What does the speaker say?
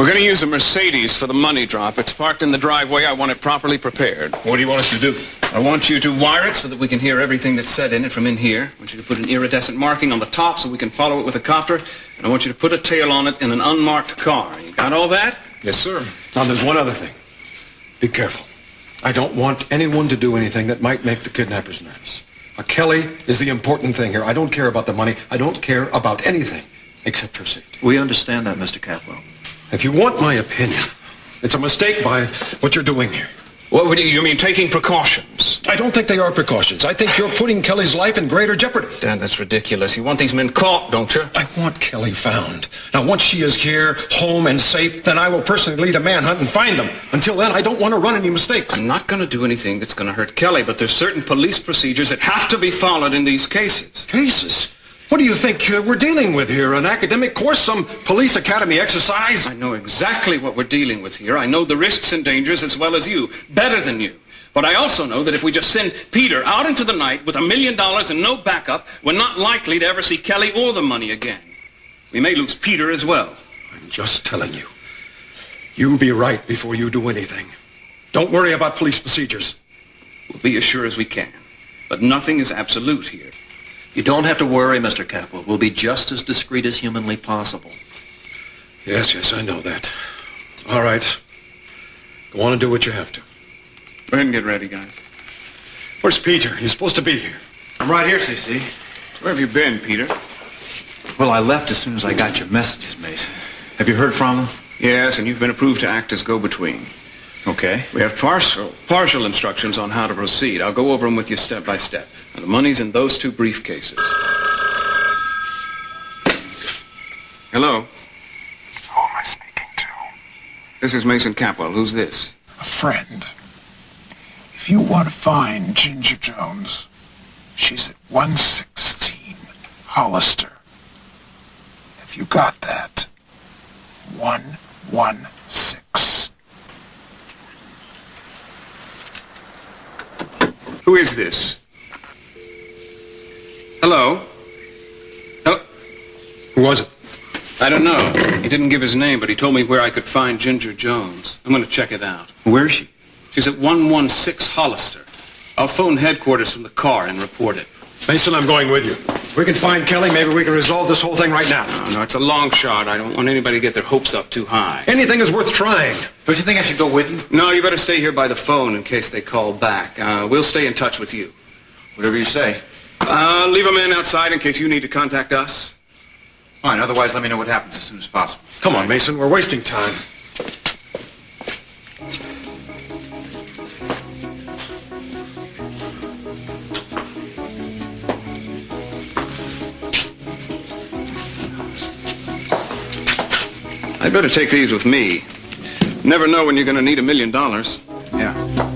We're going to use a Mercedes for the money drop. It's parked in the driveway. I want it properly prepared. What do you want us to do? I want you to wire it so that we can hear everything that's said in it from in here. I want you to put an iridescent marking on the top so we can follow it with a copter. And I want you to put a tail on it in an unmarked car. You got all that? Yes, sir. Now, there's one other thing. Be careful. I don't want anyone to do anything that might make the kidnappers nervous. Now, Kelly is the important thing here. I don't care about the money. I don't care about anything except her safety. We understand that, Mr. Capwell. If you want my opinion, it's a mistake by what you're doing here. What would you, you mean taking precautions? I don't think they are precautions. I think you're putting Kelly's life in greater jeopardy. Dan, that's ridiculous. You want these men caught, don't you? I want Kelly found. Now, once she is here, home and safe, then I will personally lead a manhunt and find them. Until then, I don't want to run any mistakes. I'm not going to do anything that's going to hurt Kelly, but there's certain police procedures that have to be followed in these cases. Cases? What do you think uh, we're dealing with here? An academic course? Some police academy exercise? I know exactly what we're dealing with here. I know the risks and dangers as well as you, better than you. But I also know that if we just send Peter out into the night with a million dollars and no backup, we're not likely to ever see Kelly or the money again. We may lose Peter as well. I'm just telling you. You be right before you do anything. Don't worry about police procedures. We'll be as sure as we can. But nothing is absolute here. You don't have to worry, Mr. Capwell. We'll be just as discreet as humanly possible. Yes, yes, I know that. All right. Go on and do what you have to. Go ahead and get ready, guys. Where's Peter? He's supposed to be here. I'm right here, CC. Where have you been, Peter? Well, I left as soon as I got your messages, Mason. Have you heard from them? Yes, and you've been approved to act as go-between. Okay. We have partial, partial instructions on how to proceed. I'll go over them with you step by step. And the money's in those two briefcases. Hello? Who am I speaking to? This is Mason Capwell. Who's this? A friend. If you want to find Ginger Jones, she's at 116 Hollister. Have you got that? 116. Who is this? Hello? Hello? Who was it? I don't know. He didn't give his name, but he told me where I could find Ginger Jones. I'm going to check it out. Where is she? She's at 116 Hollister. I'll phone headquarters from the car and report it. Mason, I'm going with you. If we can find Kelly, maybe we can resolve this whole thing right now. No, no, it's a long shot. I don't want anybody to get their hopes up too high. Anything is worth trying. Don't you think I should go with you? No, you better stay here by the phone in case they call back. Uh, we'll stay in touch with you. Whatever you say. Uh, leave a man outside in case you need to contact us. Fine, otherwise let me know what happens as soon as possible. Come on, Mason. We're wasting time. I'd better take these with me. Never know when you're going to need a million dollars. Yeah.